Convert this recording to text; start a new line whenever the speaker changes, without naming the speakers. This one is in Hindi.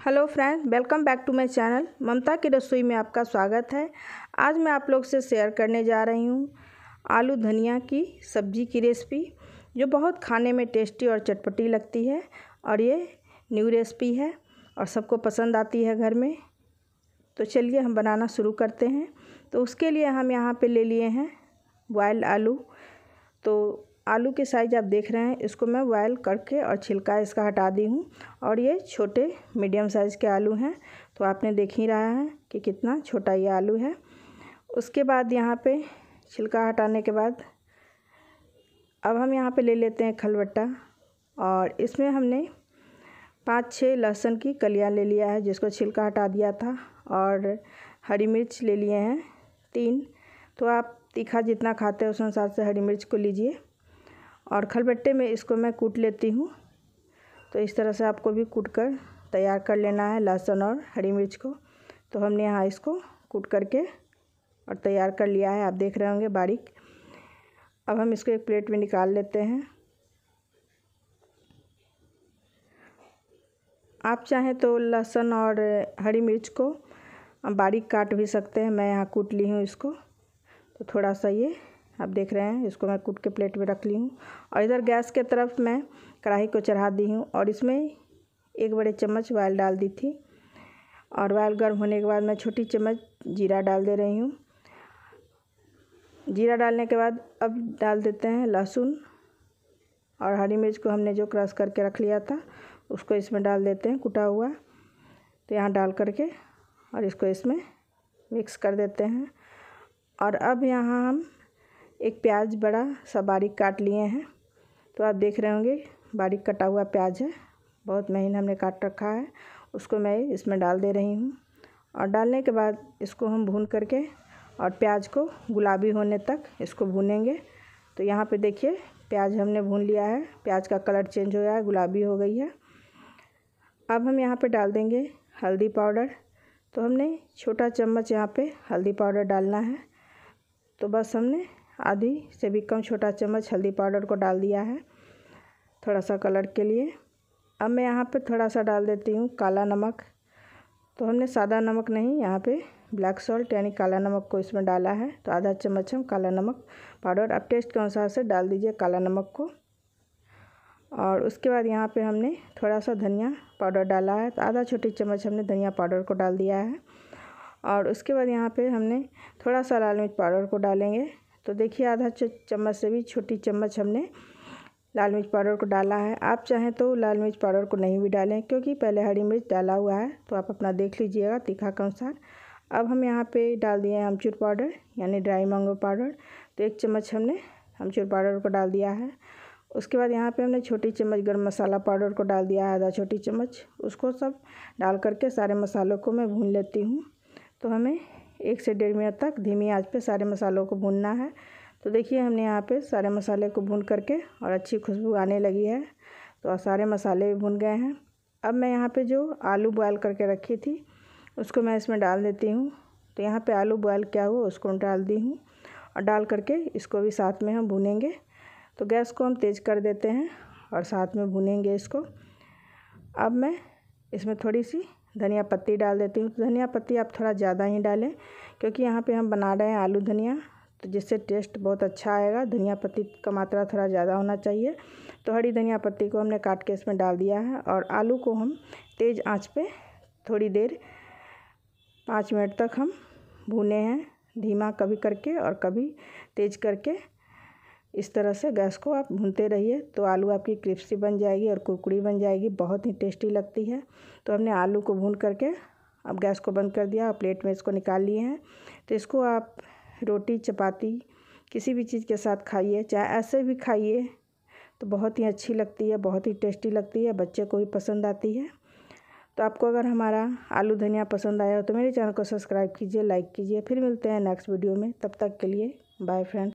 Hello friends, welcome back to my channel. Mamta की रसोई में आपका स्वागत है। आज मैं आप लोग से शेयर करने जा रही हूँ आलू धनिया की सब्ज़ी की रेसिपी, जो बहुत खाने में टेस्टी और चटपटी लगती है, और ये न्यू रेसिपी है और सबको पसंद आती है घर में। तो चलिए हम बनाना शुरू करते हैं। तो उसके लिए हम यहाँ पर ले लिए हैं बॉयल आलू। तो आलू के साइज़ आप देख रहे हैं, इसको मैं बॉयल करके और छिलका इसका हटा दी हूँ। और ये छोटे मीडियम साइज़ के आलू हैं तो आपने देख ही रहा है कि कितना छोटा ये आलू है। उसके बाद यहाँ पे छिलका हटाने के बाद अब हम यहाँ पे ले लेते हैं खलबट्टा और इसमें हमने पाँच छः लहसुन की कलियाँ ले लिया है, जिसको छिलका हटा दिया था। और हरी मिर्च ले लिए हैं, तीन। तो आप तीखा जितना खाते हैं उस अनुसार से हरी मिर्च को लीजिए। और खलबट्टे में इसको मैं कूट लेती हूँ। तो इस तरह से आपको भी कूट कर तैयार कर लेना है लहसुन और हरी मिर्च को। तो हमने यहाँ इसको कूट करके और तैयार कर लिया है। आप देख रहे होंगे बारीक। अब हम इसको एक प्लेट में निकाल लेते हैं। आप चाहें तो लहसुन और हरी मिर्च को बारीक काट भी सकते हैं। मैं यहाँ कूट ली हूँ इसको। तो थोड़ा सा ये आप देख रहे हैं, इसको मैं कूट के प्लेट में रख ली हूँ। और इधर गैस के तरफ़ मैं कढ़ाई को चढ़ा दी हूँ और इसमें एक बड़े चम्मच वायल डाल दी थी। और वायल गर्म होने के बाद मैं छोटी चम्मच जीरा डाल दे रही हूँ। जीरा डालने के बाद अब डाल देते हैं लहसुन और हरी मिर्च को हमने जो क्रश करके रख लिया था, उसको इसमें डाल देते हैं कुटा हुआ। तो यहाँ डाल करके और इसको इसमें मिक्स कर देते हैं। और अब यहाँ हम एक प्याज बड़ा सा बारीक काट लिए हैं। तो आप देख रहे होंगे, बारीक कटा हुआ प्याज है। बहुत महीन हमने काट रखा है। उसको मैं इसमें डाल दे रही हूँ। और डालने के बाद इसको हम भून करके और प्याज को गुलाबी होने तक इसको भूनेंगे। तो यहाँ पे देखिए, प्याज हमने भून लिया है। प्याज का कलर चेंज हो गया है, गुलाबी हो गई है। अब हम यहाँ पे डाल देंगे हल्दी पाउडर। तो हमने छोटा चम्मच यहाँ पे हल्दी पाउडर डालना है। तो बस हमने आधी से भी कम छोटा चम्मच हल्दी पाउडर को डाल दिया है, थोड़ा सा कलर के लिए। अब मैं यहाँ पे थोड़ा सा डाल देती हूँ काला नमक। तो हमने सादा नमक नहीं, यहाँ पे ब्लैक सॉल्ट यानी काला नमक को इसमें डाला है। तो आधा चम्मच हम काला नमक पाउडर अब टेस्ट के अनुसार से डाल दीजिए काला नमक को। और उसके बाद यहाँ पे हमने थोड़ा सा धनिया पाउडर डाला है। तो आधा छोटी चम्मच हमने धनिया पाउडर को डाल दिया है। और उसके बाद यहाँ पे हमने थोड़ा सा लाल मिर्च पाउडर को डालेंगे। तो देखिए, आधा चम्मच से भी छोटी चम्मच हमने लाल मिर्च पाउडर को डाला है। आप चाहें तो लाल मिर्च पाउडर को नहीं भी डालें, क्योंकि पहले हरी मिर्च डाला हुआ है तो आप अपना देख लीजिएगा तीखा के अनुसार। अब हम यहाँ पे डाल दिए हैं अमचूर पाउडर, यानी ड्राई मैंगो पाउडर। तो एक चम्मच हमने अमचूर पाउडर को डाल दिया है। उसके बाद यहाँ पे हमने छोटी चम्मच गर्म मसाला पाउडर को डाल दिया है, आधा छोटी चम्मच। उसको सब डाल करके सारे मसालों को मैं भून लेती हूँ। तो हमें एक से डेढ़ मिनट तक धीमी आँच पे सारे मसालों को भूनना है। तो देखिए, हमने यहाँ पे सारे मसाले को भून करके और अच्छी खुशबू आने लगी है। तो सारे मसाले भी भुन गए हैं। अब मैं यहाँ पे जो आलू बॉयल करके रखी थी, उसको मैं इसमें डाल देती हूँ। तो यहाँ पे आलू बॉयल क्या हुआ, उसको डाल दी हूँ और डाल करके इसको भी साथ में हम भूनेंगे। तो गैस को हम तेज़ कर देते हैं और साथ में भुनेंगे इसको। अब मैं इसमें थोड़ी सी धनिया पत्ती डाल देती हूँ। धनिया पत्ती आप थोड़ा ज़्यादा ही डालें, क्योंकि यहाँ पे हम बना रहे हैं आलू धनिया तो जिससे टेस्ट बहुत अच्छा आएगा। धनिया पत्ती का मात्रा थोड़ा ज़्यादा होना चाहिए। तो हरी धनिया पत्ती को हमने काट के इसमें डाल दिया है और आलू को हम तेज़ आँच पर थोड़ी देर, पाँच मिनट तक हम भूने हैं, धीमा कभी करके और कभी तेज़ करके। इस तरह से गैस को आप भूनते रहिए तो आलू आपकी क्रिस्पी बन जाएगी और कुकड़ी बन जाएगी, बहुत ही टेस्टी लगती है। तो हमने आलू को भून करके अब गैस को बंद कर दिया और प्लेट में इसको निकाल लिए हैं। तो इसको आप रोटी, चपाती, किसी भी चीज़ के साथ खाइए, चाहे ऐसे भी खाइए तो बहुत ही अच्छी लगती है, बहुत ही टेस्टी लगती है, बच्चे को भी पसंद आती है। तो आपको अगर हमारा आलू धनिया पसंद आया हो तो मेरे चैनल को सब्सक्राइब कीजिए, लाइक कीजिए, फिर मिलते हैं नेक्स्ट वीडियो में, तब तक के लिए, बाय फ्रेंड